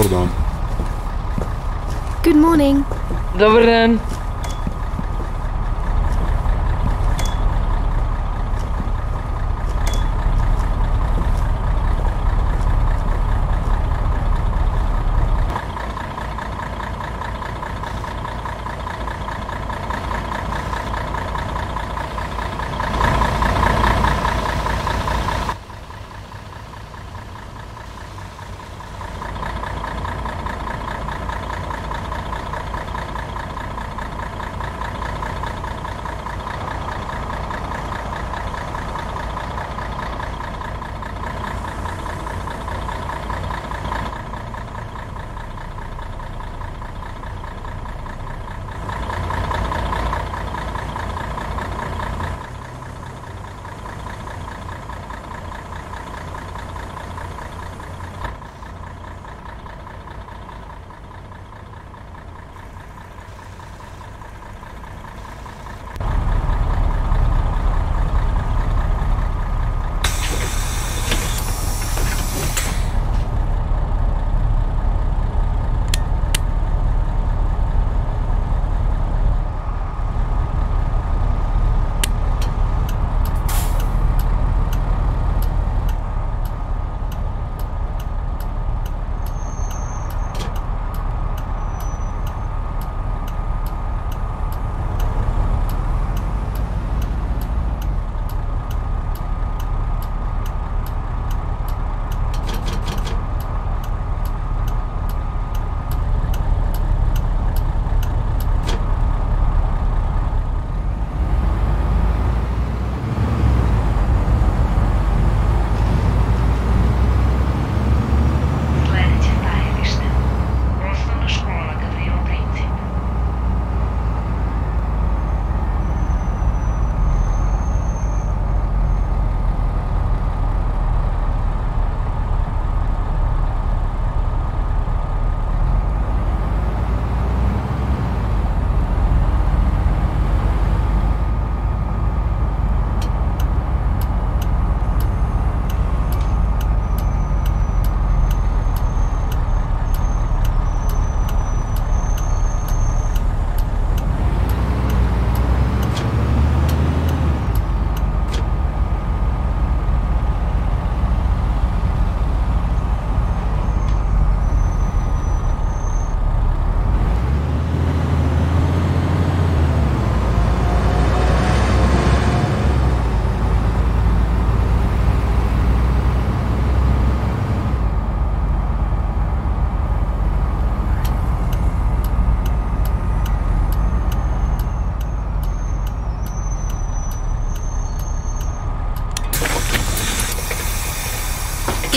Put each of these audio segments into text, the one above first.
Dobar dan. Good morning. Dobar dan.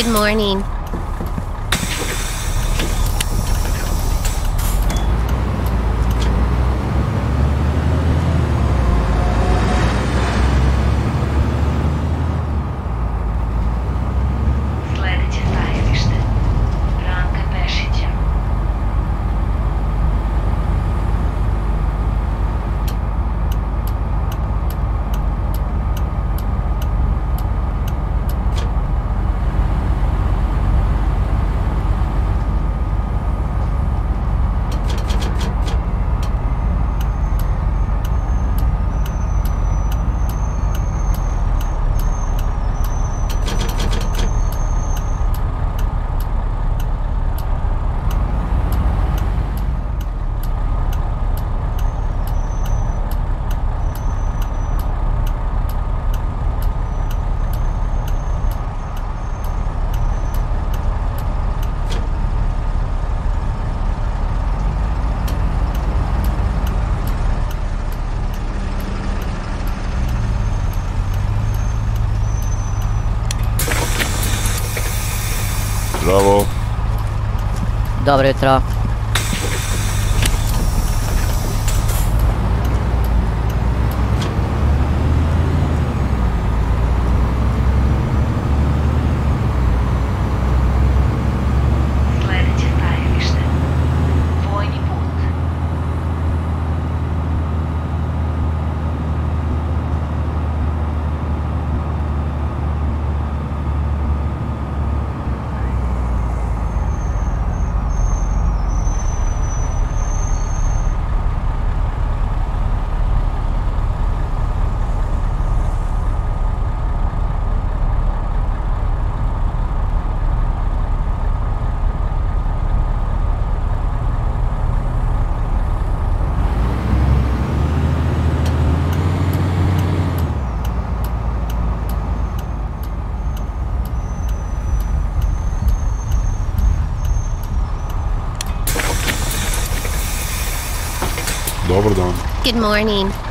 Good morning. sobre esta Good morning.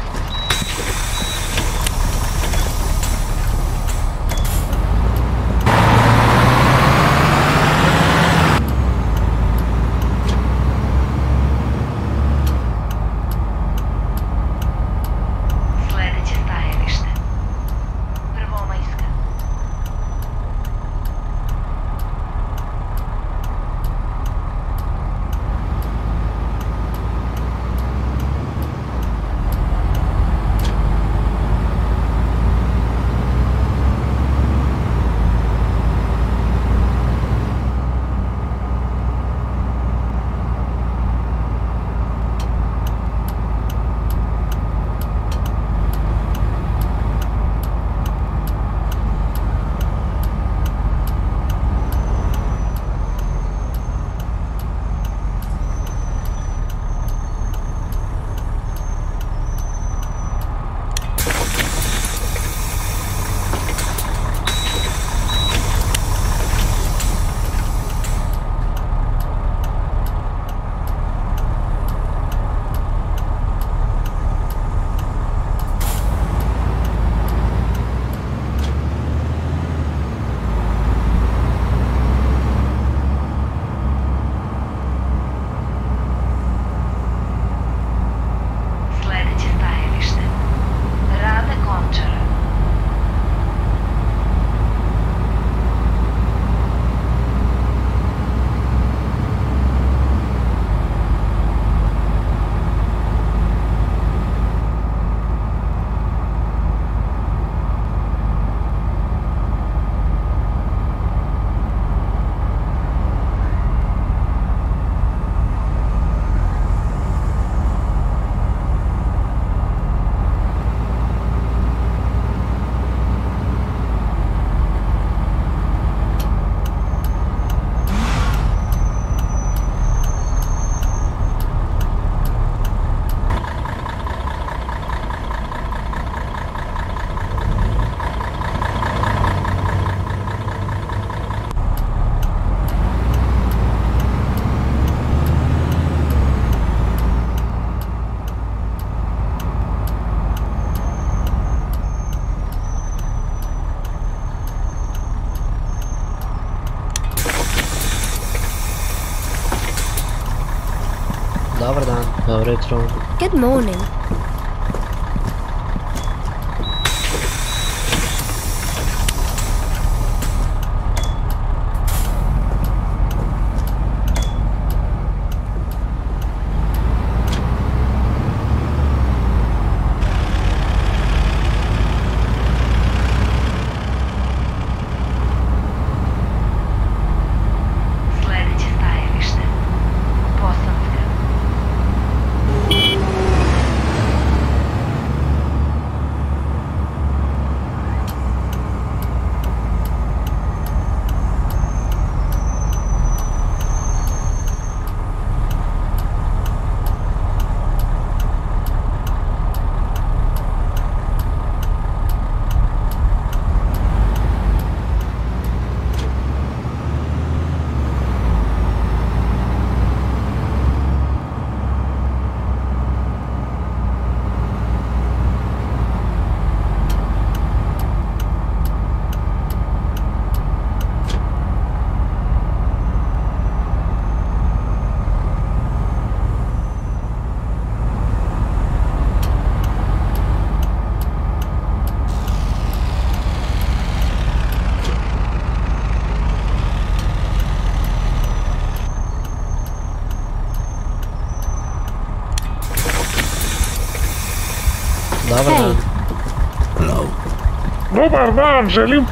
Good morning. Добрый. Добрый, Анжелин.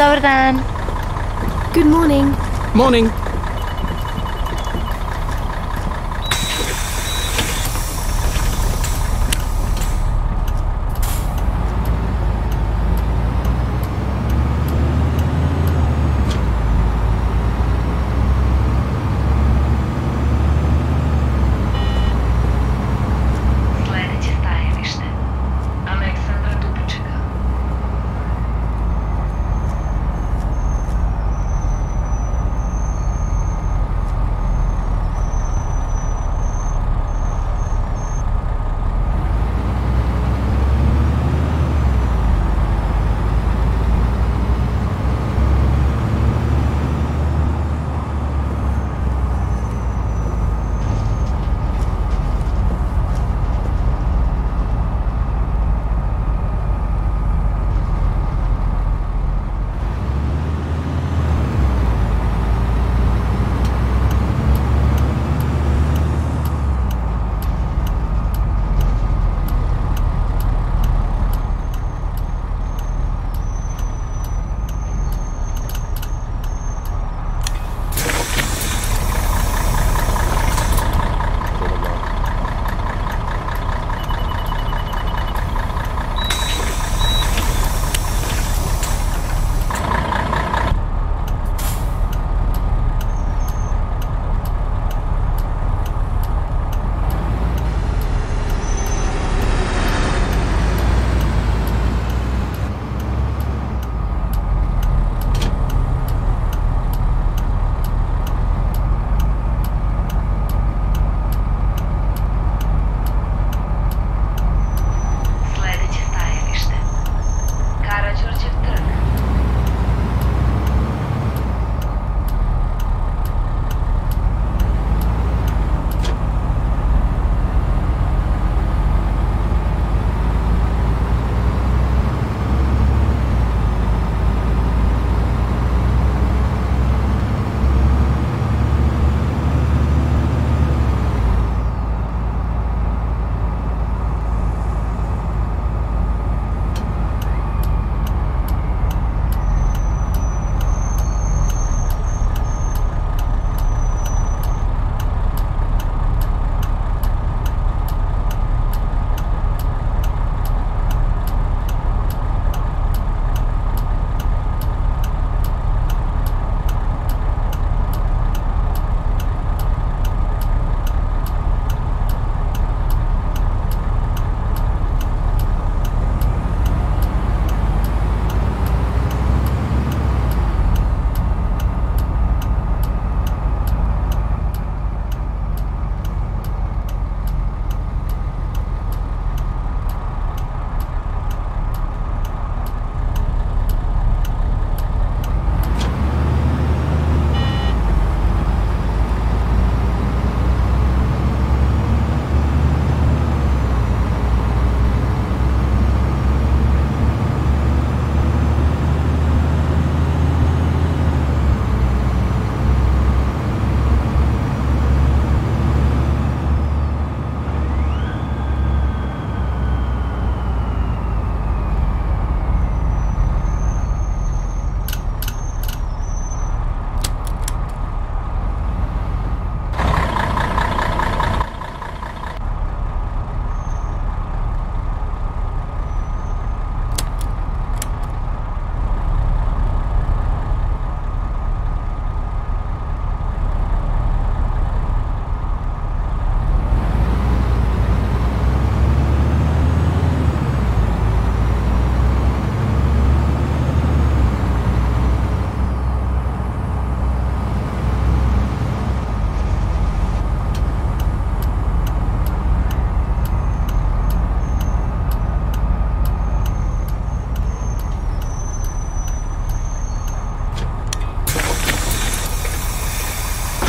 Dobar dan. Good morning. morning.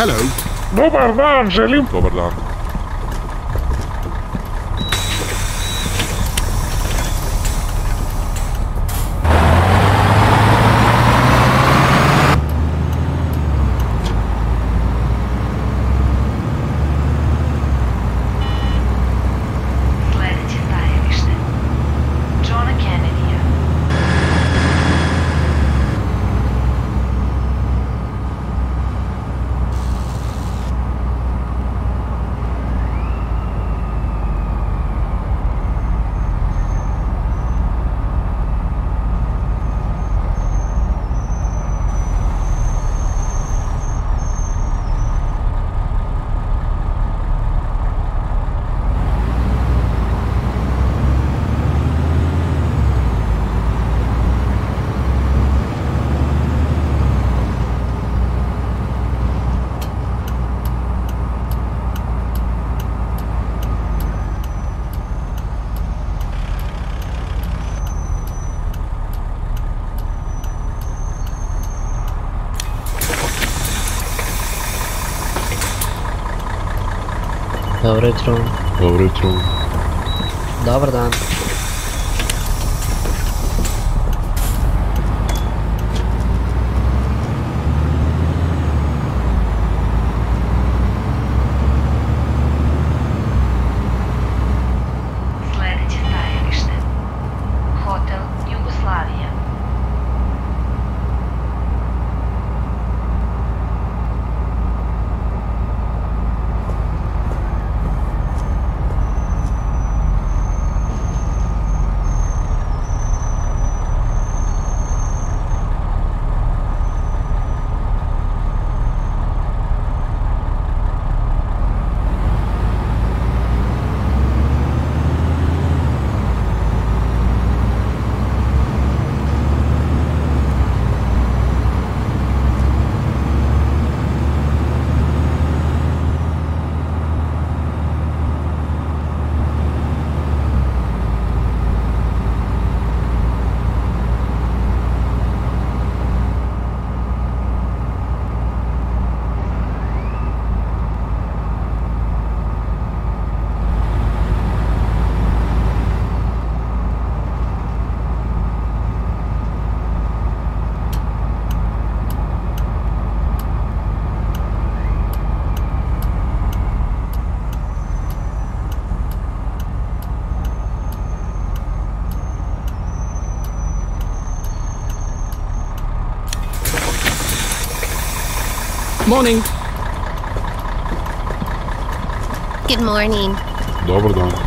Hello. Dobar dan, želim... Dobar dan. Dobro jutro. Dobro jutro. Dobar dan. Morning. Good morning. Dobar dan.